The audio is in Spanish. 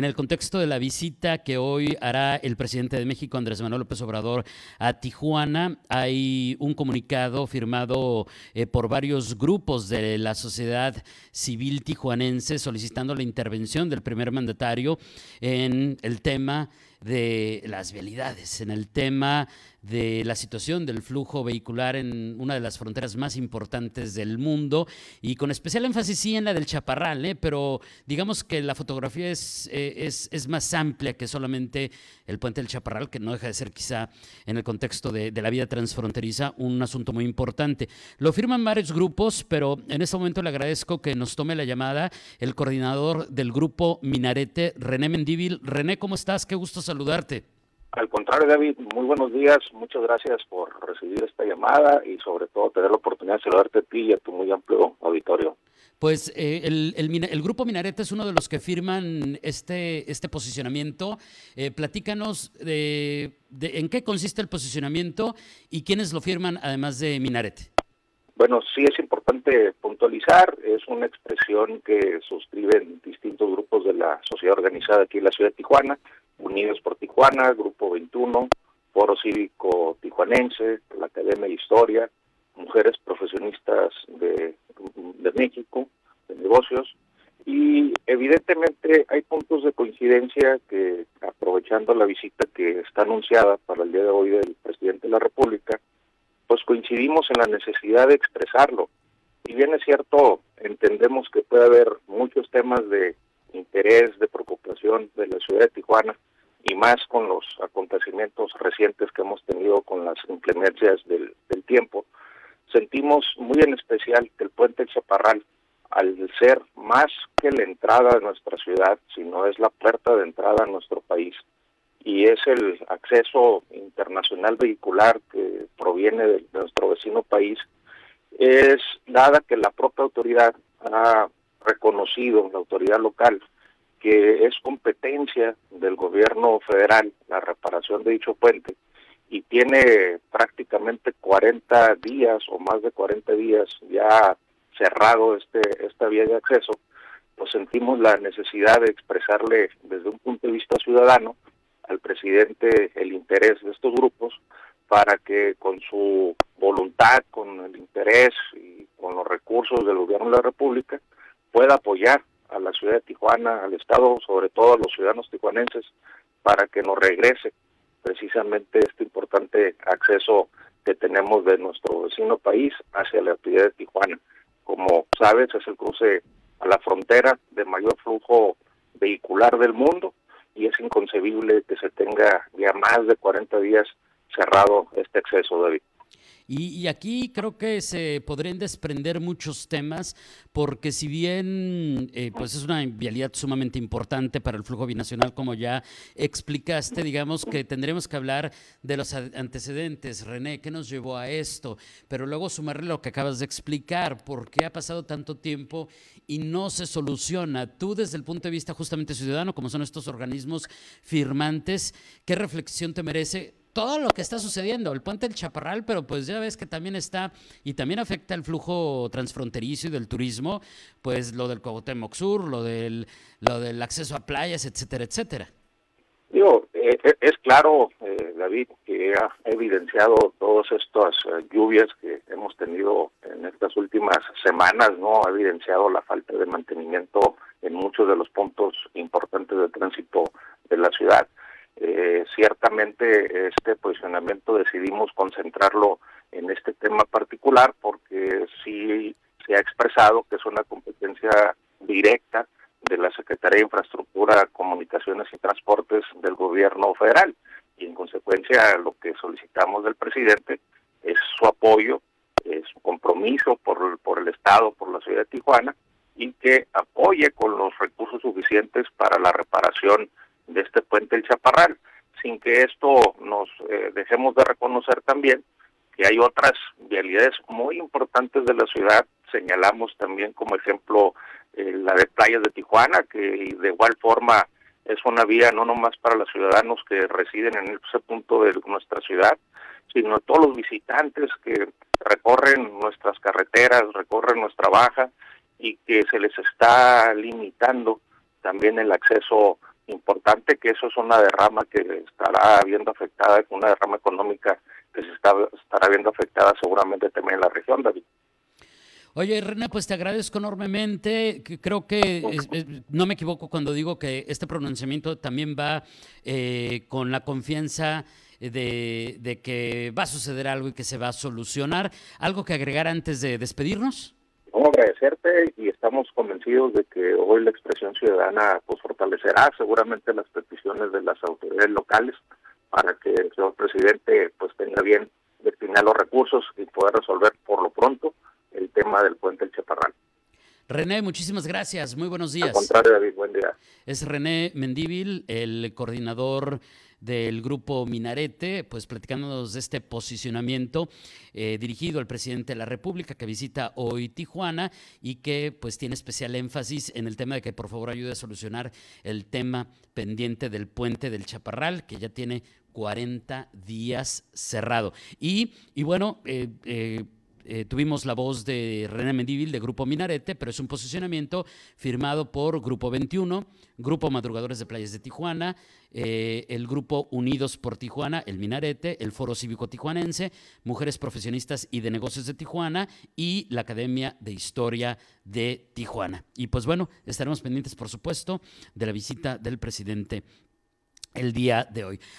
en el contexto de la visita que hoy hará el presidente de México, Andrés Manuel López Obrador, a Tijuana. Hay un comunicado firmado eh, por varios grupos de la sociedad civil tijuanense solicitando la intervención del primer mandatario en el tema de las vialidades, en el tema de la situación del flujo vehicular en una de las fronteras más importantes del mundo y con especial énfasis sí en la del Chaparral, ¿eh? pero digamos que la fotografía es, eh, es, es, más amplia que solamente el puente del Chaparral, que no deja de ser quizá en el contexto de, de la vida transfronteriza un asunto muy importante. Lo firman varios grupos, pero en este momento le agradezco que nos tome la llamada el coordinador del grupo Minarete, René Mendívil. René, ¿cómo estás? Qué gusto saludarte. Al contrario, David, muy buenos días. Muchas gracias por recibir esta llamada y sobre todo tener la oportunidad de saludarte a ti y a tu muy amplio auditorio. Pues eh, el, Grupo Minarete es uno de los que firman este, este posicionamiento. Eh, platícanos de, de, en qué consiste el posicionamiento y quiénes lo firman además de Minarete. Bueno, sí es importante puntualizar, es una expresión que suscriben distintos grupos de la sociedad organizada aquí en la ciudad de Tijuana, Unidos por Tijuana, Grupo 21, Foro Cívico Tijuanense, la Academia de Historia, Mujeres Profesionistas de, de México, negocios, y evidentemente hay puntos de coincidencia que, aprovechando la visita que está anunciada para el día de hoy del presidente de la República, pues coincidimos en la necesidad de expresarlo. Y bien es cierto, entendemos que puede haber muchos temas de interés, de preocupación de la ciudad de Tijuana, y más con los acontecimientos recientes que hemos tenido con las inclemencias del, tiempo, sentimos muy en especial que el puente Chaparral, al ser más que la entrada de nuestra ciudad, sino es la puerta de entrada a nuestro país, y es el acceso internacional vehicular que proviene de nuestro vecino país, es dada que la propia autoridad ha reconocido, la autoridad local, que es competencia del gobierno federal la reparación de dicho puente y tiene prácticamente 40 días o más de 40 días ya cerrado este esta vía de acceso, pues sentimos la necesidad de expresarle desde un punto de vista ciudadano al presidente el interés de estos grupos para que con su voluntad, con el interés y con los recursos del gobierno de la República pueda apoyar a la ciudad de Tijuana, al Estado, sobre todo a los ciudadanos tijuanenses, para que nos regrese precisamente este importante acceso que tenemos de nuestro vecino país hacia la actividad de Tijuana. Como sabes, es el cruce a la frontera de mayor flujo vehicular del mundo y es inconcebible que se tenga ya más de 40 días cerrado este acceso, David. Y, aquí creo que se podrían desprender muchos temas, porque si bien eh, pues es una vialidad sumamente importante para el flujo binacional, como ya explicaste, digamos que tendremos que hablar de los antecedentes. René, ¿qué nos llevó a esto? Pero luego sumarle lo que acabas de explicar, por qué ha pasado tanto tiempo y no se soluciona. Tú desde el punto de vista justamente ciudadano, como son estos organismos firmantes, ¿qué reflexión te merece? Todo lo que está sucediendo, el puente del Chaparral, pero pues ya ves que también está y también afecta el flujo transfronterizo y del turismo, pues lo del Cuauhtémoc Sur, lo del lo del acceso a playas, etcétera, etcétera. Digo, eh, es claro, eh, David, que ha evidenciado todas estas uh, lluvias que hemos tenido en estas últimas semanas, ¿no? Ha evidenciado la falta de mantenimiento en muchos de los puntos importantes de tránsito de la ciudad. Eh, ciertamente este posicionamiento decidimos concentrarlo en este tema particular porque sí se ha expresado que es una competencia directa de la Secretaría de Infraestructura, Comunicaciones y Transportes del gobierno federal. Y en consecuencia lo que solicitamos del presidente es su apoyo, es su compromiso por, por el Estado, por la ciudad de Tijuana y que apoye con los recursos suficientes para la reparación este puente El Chaparral, sin que esto nos eh, dejemos de reconocer también que hay otras vialidades muy importantes de la ciudad, señalamos también como ejemplo eh, la de Playas de Tijuana, que de igual forma es una vía no nomás para los ciudadanos que residen en ese punto de nuestra ciudad, sino todos los visitantes que recorren nuestras carreteras, recorren nuestra baja y que se les está limitando también el acceso importante que eso es una derrama que estará viendo afectada, una derrama económica que se está, estará viendo afectada seguramente también en la región, David. Oye, René, pues te agradezco enormemente. Creo que no me equivoco cuando digo que este pronunciamiento también va eh, con la confianza de, de, que va a suceder algo y que se va a solucionar. ¿Algo que agregar antes de despedirnos? Vamos agradecerte y estamos convencidos de que hoy la expresión ciudadana pues fortalecerá seguramente las peticiones de las autoridades locales para que el señor presidente pues tenga bien destinar los recursos y poder resolver por lo pronto el tema del puente del Chaparral. René, muchísimas gracias. Muy buenos días. Al contrario, David, buen día. Es René Mendíbil, el coordinador del grupo Minarete, pues platicándonos de este posicionamiento eh, dirigido al presidente de la República que visita hoy Tijuana y que pues tiene especial énfasis en el tema de que por favor ayude a solucionar el tema pendiente del puente del Chaparral, que ya tiene 40 días cerrado. Y, y bueno, eh, eh eh, tuvimos la voz de René Mendívil de Grupo Minarete, pero es un posicionamiento firmado por Grupo 21, Grupo Madrugadores de Playas de Tijuana, eh, el Grupo Unidos por Tijuana, el Minarete, el Foro Cívico Tijuanense, Mujeres Profesionistas y de Negocios de Tijuana y la Academia de Historia de Tijuana. Y pues bueno, estaremos pendientes, por supuesto, de la visita del presidente el día de hoy.